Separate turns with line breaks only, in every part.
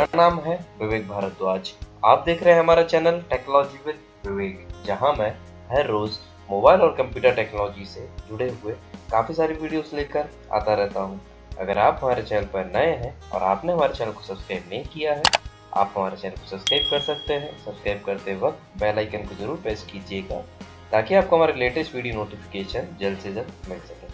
मेरा नाम है विवेक भारद्वाज। आप देख रहे हैं हमारा चैनल टेक्नोलॉजी विद विवेक, जहाँ मैं हर रोज मोबाइल और कंप्यूटर टेक्नोलॉजी से जुड़े हुए काफ़ी सारी वीडियोस लेकर आता रहता हूँ। अगर आप हमारे चैनल पर नए हैं और आपने हमारे चैनल को सब्सक्राइब नहीं किया है, आप हमारे चैनल को सब्सक्राइब कर सकते हैं। सब्सक्राइब करते वक्त बेल आइकन को ज़रूर प्रेस कीजिएगा, ताकि आपको हमारे लेटेस्ट वीडियो नोटिफिकेशन जल्द से जल्द मिल सके।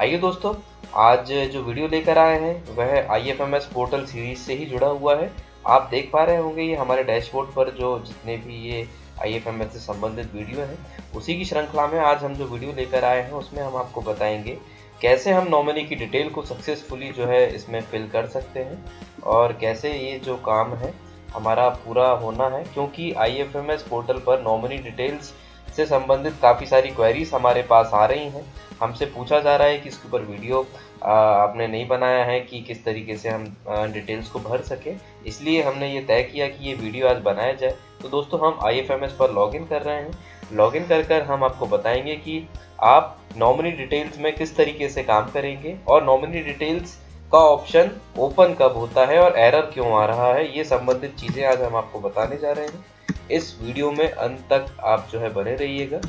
आइए दोस्तों आज जो वीडियो लेकर आए हैं, वह IFMS पोर्टल सीरीज़ से ही जुड़ा हुआ है। आप देख पा रहे होंगे, ये हमारे डैशबोर्ड पर जो जितने भी ये IFMS से संबंधित वीडियो हैं, उसी की श्रृंखला में आज हम जो वीडियो लेकर आए हैं, उसमें हम आपको बताएँगे कैसे हम नॉमिनी की डिटेल को सक्सेसफुली जो है इसमें फिल कर सकते हैं और कैसे ये जो काम है, हमारा पूरा होना है। क्योंकि IFMS पोर्टल पर नॉमिनी डिटेल्स से संबंधित काफ़ी सारी क्वेरीज हमारे पास आ रही हैं। हमसे पूछा जा रहा है कि इसके ऊपर वीडियो आपने नहीं बनाया है कि किस तरीके से हम डिटेल्स को भर सकें। इसलिए हमने ये तय किया कि ये वीडियो आज बनाया जाए। तो दोस्तों, हम आईएफएमएस पर लॉगिन कर रहे हैं। लॉगिन कर कर हम आपको बताएँगे कि आप नॉमिनी डिटेल्स में किस तरीके से काम करेंगे और नॉमिनी डिटेल्स का ऑप्शन ओपन कब होता है और एरर क्यों आ रहा है, ये संबंधित चीज़ें आज हम आपको बताने जा रहे हैं। इस वीडियो में अंत तक आप जो है बने रहिएगा।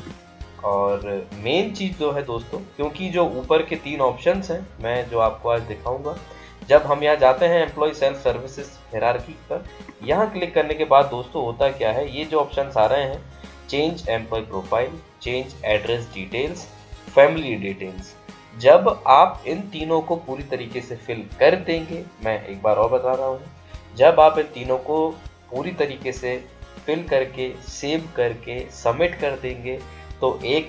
और मेन चीज़ जो है दोस्तों, क्योंकि जो ऊपर के तीन ऑप्शंस हैं, मैं जो आपको आज दिखाऊँगा। जब हम यहाँ जाते हैं एम्प्लॉय सेल्फ सर्विसेज़ हेरारकी पर, यहाँ क्लिक करने के बाद दोस्तों होता क्या है? ये जो ऑप्शन आ रहे हैं change employ profile change address details family details जब आप इन तीनों को पूरी तरीके से फिल कर देंगे, मैं एक बार और बता रहा हूँ। जब आप इन तीनों को पूरी तरीके से फिल करके सेव करके सबमिट कर देंगे तो एक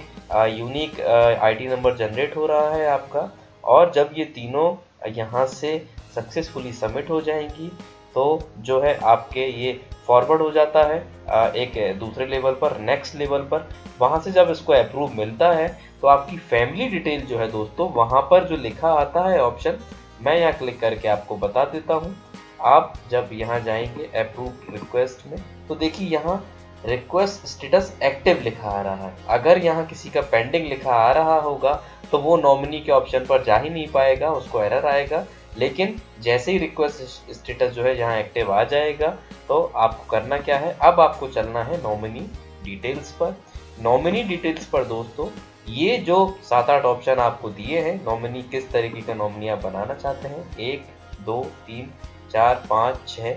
यूनिक आईडी नंबर जनरेट हो रहा है आपका, और जब ये तीनों यहाँ से सक्सेसफुली सबमिट हो जाएँगी तो जो है आपके ये फॉरवर्ड हो जाता है एक दूसरे लेवल पर नेक्स्ट लेवल पर, वहाँ से जब इसको अप्रूव मिलता है तो आपकी फैमिली डिटेल जो है दोस्तों, वहाँ पर जो लिखा आता है ऑप्शन मैं यहाँ क्लिक करके आपको बता देता हूँ। आप जब यहाँ जाएँगे अप्रूव रिक्वेस्ट में तो देखिए यहाँ रिक्वेस्ट स्टेटस एक्टिव लिखा आ रहा है। अगर यहाँ किसी का पेंडिंग लिखा आ रहा होगा तो वो नॉमिनी के ऑप्शन पर जा ही नहीं पाएगा, उसको एरर आएगा। लेकिन जैसे ही रिक्वेस्ट स्टेटस जो है यहाँ एक्टिव आ जाएगा तो आपको करना क्या है? अब आपको चलना है नॉमिनी डिटेल्स पर। नॉमिनी डिटेल्स पर दोस्तों, ये जो सात आठ ऑप्शन आपको दिए हैं नॉमिनी किस तरीके का नॉमिनी आप बनाना चाहते हैं? एक, दो, तीन, चार, पाँच छः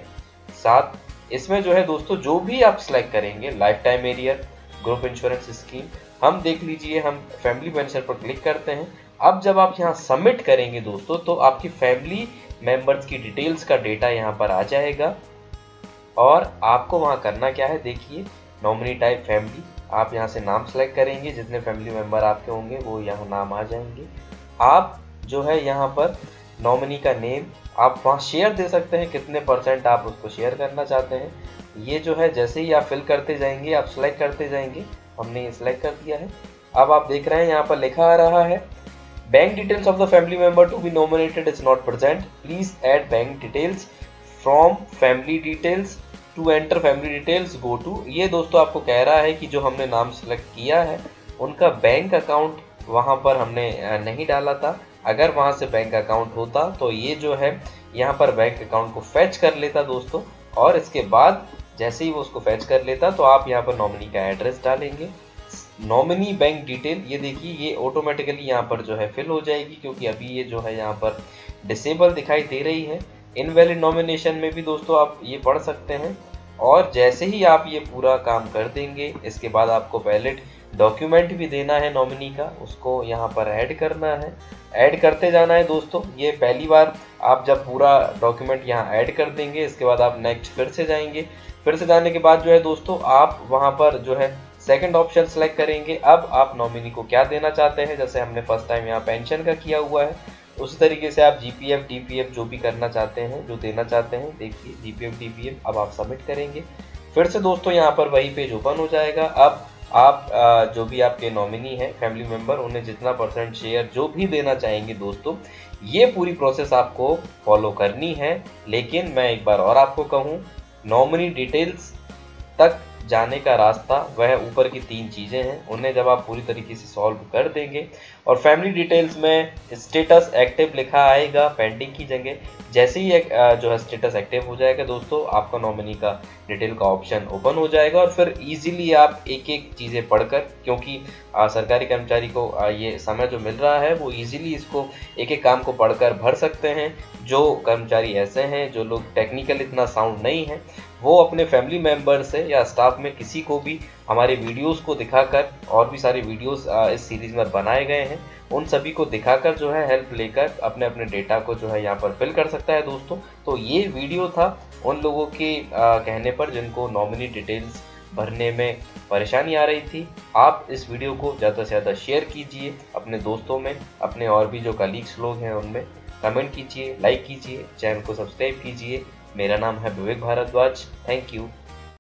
सात इसमें जो है दोस्तों, जो भी आप सिलेक्ट करेंगे life time arrear group insurance scheme हम देख लीजिए, हम फैमिली पेंशन पर क्लिक करते हैं। अब जब आप यहाँ सबमिट करेंगे दोस्तों तो आपकी फैमिली मेंबर्स की डिटेल्स का डेटा यहाँ पर आ जाएगा। और आपको वहाँ करना क्या है, देखिए नॉमिनी टाइप फैमिली आप यहाँ से नाम सेलेक्ट करेंगे, जितने फैमिली मेंबर आपके होंगे, वो यहाँ नाम आ जाएँगे। आप जो है यहाँ पर नॉमिनी का नेम आप वहाँ शेयर दे सकते हैं कितने परसेंट आप उसको शेयर करना चाहते हैं। ये जो है, जैसे ही आप फिल करते जाएँगे, आप सिलेक्ट करते जाएँगे, हमने ये सिलेक्ट कर दिया है। अब आप देख रहे हैं, यहाँ पर लिखा आ रहा है bank details of the family member to be nominated is not present please add bank details from family details to enter family details go to ये दोस्तों, आपको कह रहा है कि जो हमने नाम सेलेक्ट किया है, उनका बैंक अकाउंट वहाँ पर हमने नहीं डाला था। अगर वहाँ से बैंक अकाउंट होता तो ये जो है, यहाँ पर बैंक अकाउंट को फैच कर लेता दोस्तों। और इसके बाद जैसे ही वो उसको फैच कर लेता तो आप यहाँ पर नॉमिनी का एड्रेस डालेंगे। नॉमिनी बैंक डिटेल ये देखिए, ये ऑटोमेटिकली यहाँ पर जो है फिल हो जाएगी क्योंकि अभी ये जो है यहाँ पर डिसेबल दिखाई दे रही है। इनवैलिड नॉमिनेशन में भी दोस्तों आप ये पढ़ सकते हैं। और जैसे ही आप ये पूरा काम कर देंगे, इसके बाद आपको वैलिड डॉक्यूमेंट भी देना है नॉमिनी का, उसको यहाँ पर ऐड करना है। ऐड करते जाना है दोस्तों, ये पहली बार आप जब पूरा डॉक्यूमेंट यहाँ ऐड कर देंगे, इसके बाद आप नेक्स्ट फिर से जाएँगे। फिर से जाने के बाद जो है दोस्तों, आप वहाँ पर जो है सेकंड ऑप्शन सेलेक्ट करेंगे। अब आप नॉमिनी को क्या देना चाहते हैं, जैसे हमने फ़र्स्ट टाइम यहाँ पेंशन का किया हुआ है, उसी तरीके से आप जीपीएफ डीपीएफ जो भी करना चाहते हैं, जो देना चाहते हैं, देखिए जीपीएफ डीपीएफ अब आप सबमिट करेंगे। फिर से दोस्तों, यहाँ पर वही पेज ओपन हो जाएगा। अब आप जो भी आपके नॉमिनी हैं फैमिली मेंबर उन्हें जितना परसेंट शेयर जो भी देना चाहेंगे दोस्तों, ये पूरी प्रोसेस आपको फॉलो करनी है। लेकिन मैं एक बार और आपको कहूँ नॉमिनी डिटेल्स तक जाने का रास्ता वह ऊपर की तीन चीज़ें हैं उन्हें जब आप पूरी तरीके से सॉल्व कर देंगे। और फैमिली डिटेल्स में स्टेटस एक्टिव लिखा आएगा पेंडिंग की जगह। जैसे ही एक जो है स्टेटस एक्टिव हो जाएगा दोस्तों आपका नॉमिनी का डिटेल का ऑप्शन ओपन हो जाएगा और फिर इजीली आप एक एक चीज़ें पढ़कर क्योंकि आ, सरकारी कर्मचारी को आ, ये समय जो मिल रहा है वो इजीली इसको एक एक काम को पढ़कर भर सकते हैं। जो कर्मचारी ऐसे हैं जो लोग टेक्निकल इतना साउंड नहीं है वो अपने फैमिली मेंबर से या स्टाफ में किसी को भी हमारे वीडियोस को दिखाकर और भी सारे वीडियोस इस सीरीज़ में बनाए गए हैं, उन सभी को दिखाकर जो है हेल्प लेकर अपने अपने डेटा को जो है यहाँ पर फिल कर सकता है दोस्तों। तो ये वीडियो था उन लोगों के कहने पर जिनको नॉमिनी डिटेल्स भरने में परेशानी आ रही थी। आप इस वीडियो को ज़्यादा से ज़्यादा शेयर कीजिए अपने दोस्तों में, अपने और भी जो कलीग्स लोग हैं उनमें। कमेंट कीजिए लाइक कीजिए चैनल को सब्सक्राइब कीजिए। मेरा नाम है विवेक भारद्वाज थैंक यू